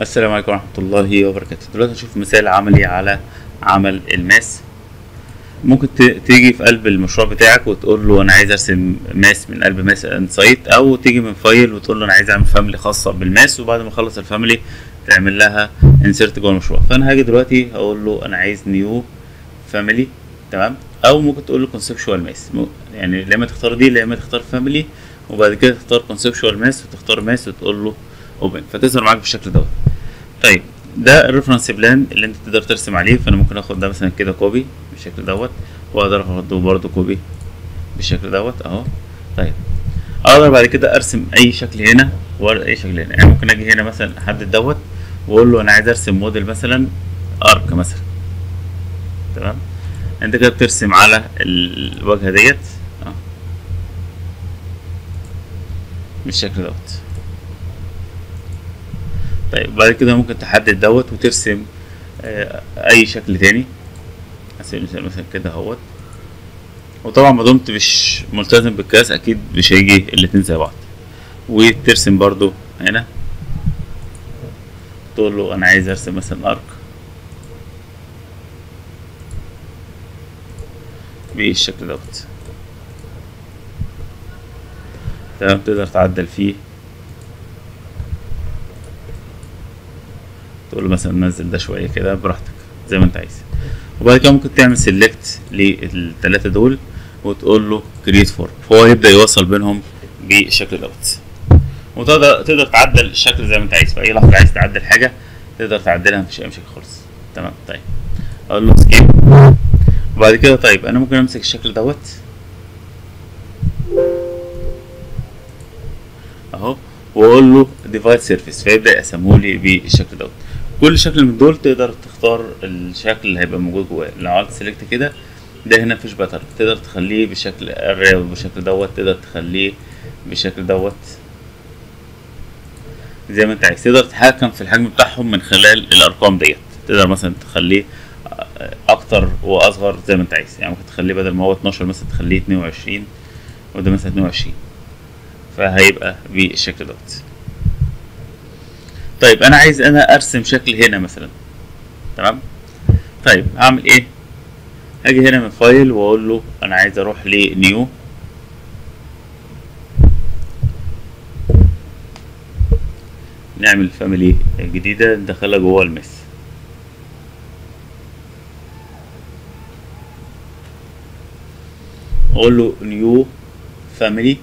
السلام عليكم ورحمة الله وبركاته. دلوقتي هنشوف مثال عملي على عمل ال mass. ممكن تيجي في قلب المشروع بتاعك وتقول له أنا عايز أرسم mass من قلب mass in site أو تيجي من file وتقول له أنا عايز أعمل family خاصة بال mass وبعد ما اخلص ال family تعمل لها insert جوه المشروع. فأنا هاجي دلوقتي هقول له أنا عايز new family تمام؟ أو ممكن تقول له conceptual mass يعني لا إما تختار دي لا إما تختار family وبعد كده تختار conceptual mass وتختار mass وتقول له open فتظهر معاك بالشكل دوت. طيب ده ال reference plane اللي انت تقدر ترسم عليه فأنا ممكن آخد ده مثلا كده copy بالشكل دوت وأقدر اخده برضه copy بالشكل دوت أهو. طيب أقدر بعد كده أرسم أي شكل هنا واي شكل هنا. يعني ممكن آجي هنا مثلا أحدد دوت وأقول له أنا عايز أرسم موديل مثلا arc مثلا. تمام؟ أنت كده بترسم على الواجهه ديت. آه. بالشكل دوت. طيب بعد كده ممكن تحدد دوت وترسم آه، أي شكل تاني. المثال مثلا كده أهوت. وطبعا ما دمت مش ملتزم بالقياس أكيد مش هيجي الاتنين زي بعض. وترسم برضو هنا. تقول له أنا عايز أرسم مثلا ارك بالشكل دوت. تمام تقدر تعدل فيه. تقول له مثلا نزل ده شوية كده براحتك زي ما أنت عايز. وبعد كده ممكن تعمل select للثلاثه دول وتقول له create form فهو يبدأ يوصل بينهم بالشكل دوت. وتقدر تقدر تعدل الشكل زي ما أنت عايز. في أي لحظة عايز تعدل حاجة تقدر تعدلها مفيش أي مشاكل خالص. تمام؟ طيب. أقول له escape وبعد كده طيب أنا ممكن أمسك الشكل دوت. أهو. وأقول له divide surface فيبدأ يقسمه لي بالشكل دوت. كل شكل من دول تقدر تختار الشكل اللي هيبقى موجود جواه. لو عملت select كده ده هنا مفيش pattern تقدر تخليه بشكل array بالشكل دوت تقدر تخليه بالشكل دوت. زي ما انت عايز. تقدر تتحكم في الحجم بتاعهم من خلال الأرقام ديت. تقدر مثلا تخليه أكتر وأصغر زي ما انت عايز. يعني ممكن تخليه بدل ما هو 12 مثلا تخليه 22 وده مثلا 22 فهيبقى بالشكل دوت. طيب أنا عايز أنا أرسم شكل هنا مثلا. تمام؟ طيب هعمل إيه؟ هاجي هنا من فايل وأقول له أنا عايز أروح لنيو نعمل family جديدة ندخلها جوه ال mass. أقول له new family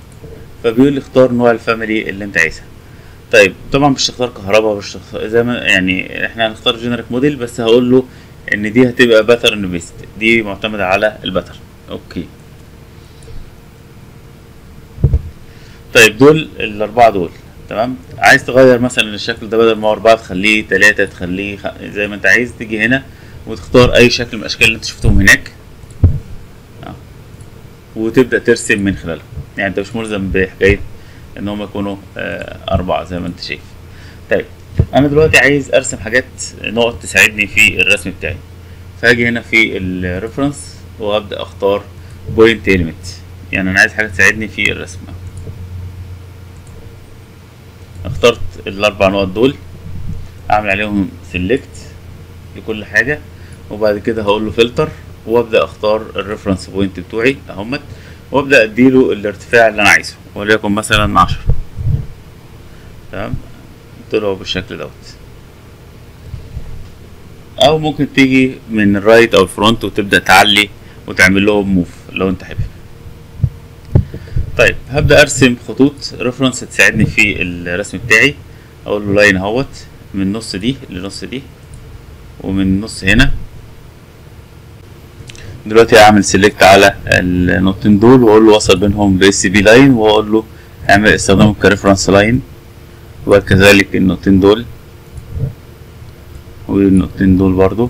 فبيقول لي اختار نوع ال family اللي أنت عايزها. طيب طبعا مش هختار كهرباء مش زي ما يعني إحنا هنختار generic model بس هقول له إن دي هتبقى pattern based دي معتمدة على ال pattern okay. طيب دول الأربعة دول تمام؟ عايز تغير مثلا الشكل ده بدل ما هو أربعة تخليه تلاتة تخليه خ... زي ما أنت عايز تيجي هنا وتختار أي شكل من الأشكال اللي أنت شفتهم هناك. آه. وتبدأ ترسم من خلالهم يعني أنت مش ملزم بحكاية ان هم يكونوا آه أربعة زي ما أنت شايف. طيب أنا دلوقتي عايز أرسم حاجات نقط تساعدني في الرسم بتاعي. فهاجي هنا في الريفرنس وأبدأ أختار point element يعني أنا عايز حاجة تساعدني في الرسم. اخترت الأربع نقط دول. أعمل عليهم select لكل حاجة. وبعد كده هقول له فلتر وأبدأ أختار ال reference point بتوعي أهمه. وابدأ اديله الارتفاع اللي أنا عايزه. وليكن مثلا عشرة. تمام؟ طلعوا بالشكل دوت. أو ممكن تيجي من ال right أو ال front وتبدأ تعلي وتعمل لهم move لو أنت حابب. طيب هبدأ أرسم خطوط. reference تساعدني في الرسم بتاعي. أقول له line أهوت من نص دي لنص دي ومن نص هنا. دلوقتي هعمل select على النقطتين دول وأقول له وصل بينهم ب spline وأقول له اعمل استخدامه ك reference line وكذلك النقطتين دول والنقطتين دول برضو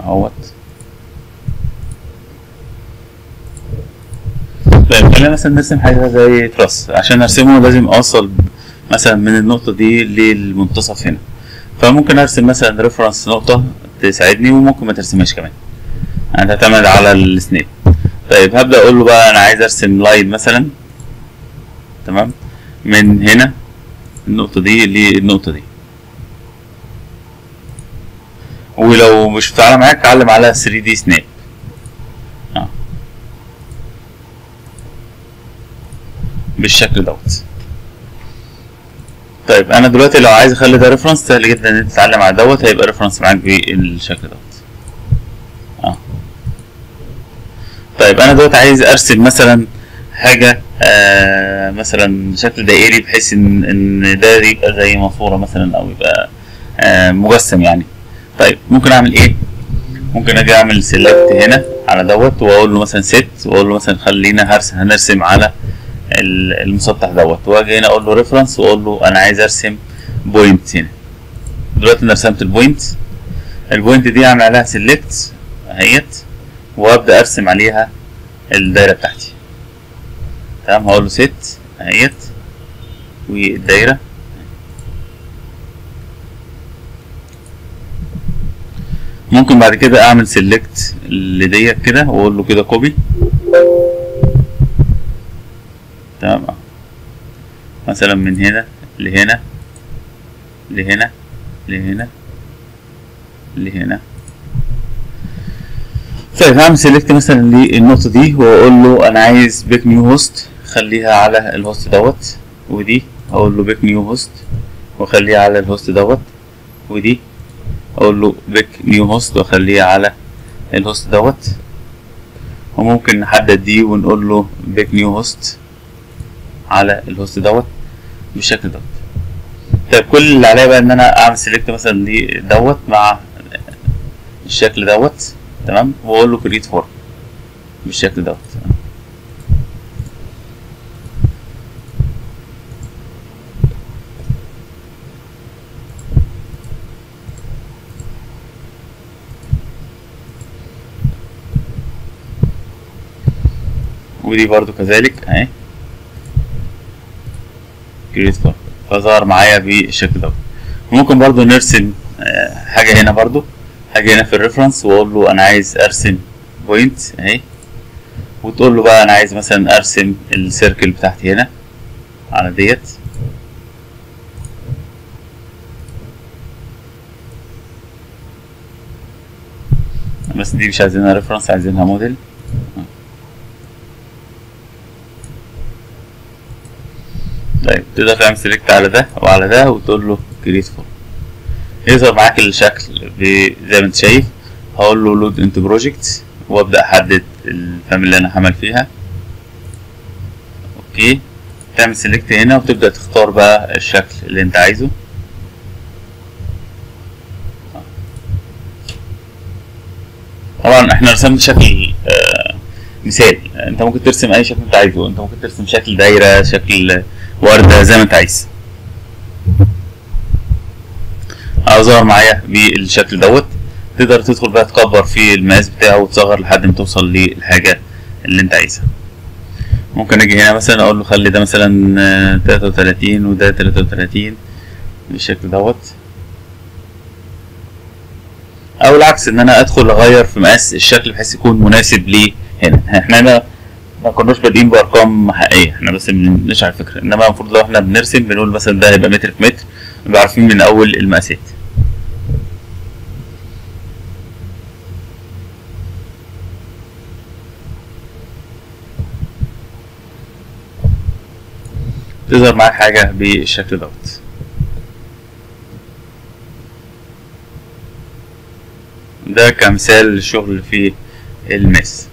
اهوت طيب خلينا مثلا نرسم حاجة زي تراس عشان ارسمه لازم أوصل مثلا من النقطة دي للمنتصف هنا. فممكن أرسم مثلا reference نقطة تساعدني وممكن ما ترسمهاش كمان. هتعتمد على ال snap طيب هبدأ أقول له بقى أنا عايز أرسم line مثلا. تمام؟ من هنا النقطة دي للنقطة دي. ولو مش فعالة معاك علم على 3D snap آه بالشكل دوت. طيب أنا دلوقتي لو عايز أخلي ده reference سهل جدا إن أنت تتعلم على دوت هيبقى reference معاك بالشكل دوت. آه. طيب أنا دلوقتي عايز ارسم مثلا حاجة آه مثلا شكل دائري بحيث إن إن ده يبقى زي ماسورة مثلا أو يبقى آه مجسم يعني. طيب ممكن أعمل إيه؟ ممكن أجي أعمل select هنا على دوت وأقول له مثلا set وأقول له مثلا خلينا هرسم هنرسم على المسطح دوت. واجي هنا أقول له reference وأقول له أنا عايز أرسم point هنا. دلوقتي أنا رسمت ال point ال point دي أعمل عليها select أهيت وأبدأ أرسم عليها الدايرة بتاعتي. تمام؟ هقول له set أهيت والدايرة. ممكن بعد كده أعمل select لديت كده وأقول له كده copy مثلا من هنا لهنا لهنا لهنا لهنا. طيب هعمل select مثلا للنقطة دي وأقول له أنا عايز pick new host خليها على ال host دوت ودي أقول له pick new host وأخليها على ال host دوت ودي أقول له pick new host وأخليها على ال host دوت. وممكن نحدد دي ونقول له pick new host على ال host دوت. بالشكل دوت. طيب كل اللي عليا بقى إن أنا أعمل select مثلا دي دوت مع الشكل دوت تمام؟ وأقول له create form بالشكل دوت. ودي برضو كذلك أهي. create فظهر معايا بالشكل دوت ممكن برضو نرسم آه، حاجة هنا برضو حاجة هنا في ال reference وأقول له أنا عايز أرسم point أهي وتقول له بقى أنا عايز مثلا أرسم ال circle بتاعتي هنا على ديت. بس دي مش عايزينها reference عايزينها موديل طيب تقدر تعمل select على ده وعلى ده وتقول له create form يظهر معاك الشكل زي ما أنت شايف. هقول له load into project وأبدأ أحدد ال family اللي أنا هعمل فيها. okay. تعمل select هنا وتبدأ تختار بقى الشكل اللي أنت عايزه. طبعا إحنا رسمنا شكل آه مثال. أنت ممكن ترسم أي شكل أنت عايزه. أنت ممكن ترسم شكل دايرة شكل ورده زي ما انت عايز. ظهر معايا بالشكل دوت. تقدر تدخل بقى تكبر في المقاس بتاعه وتصغر لحد ما توصل للحاجة اللي انت عايزها. ممكن أجي هنا مثلا أقول له خلي ده مثلا آه، 33 وده 33 بالشكل دوت. أو العكس ان أنا ادخل اغير في مقاس الشكل بحيث يكون مناسب ليه هنا. إحنا هنا ما كناش بادئين بأرقام حقيقية إحنا بس بنشرح الفكرة إنما المفروض لو إحنا بنرسم بنقول مثلا ده هيبقى متر في متر نبقى عارفين من أول المقاسات. تظهر معاك حاجة بالشكل دوت ده كمثال شغل في الماس.